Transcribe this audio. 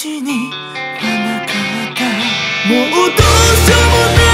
私にあなたもうどうしようもない